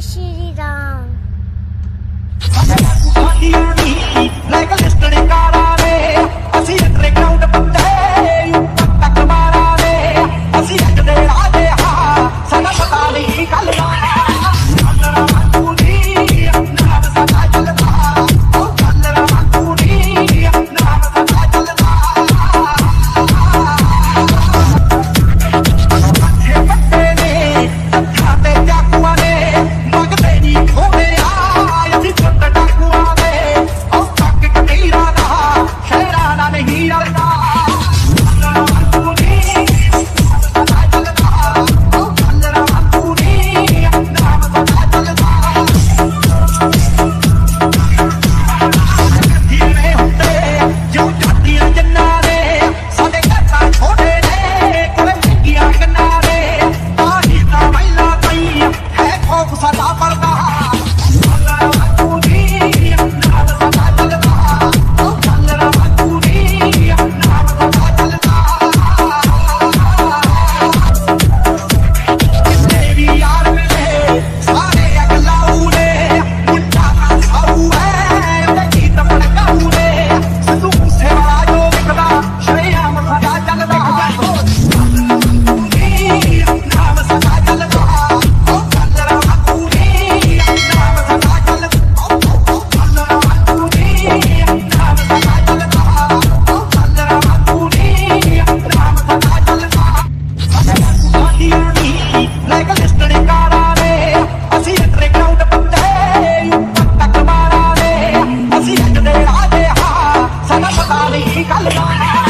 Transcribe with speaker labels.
Speaker 1: 是这张
Speaker 2: like a lady. ਪਤਾ ਨਹੀਂ ਗੱਲ ਦਾ।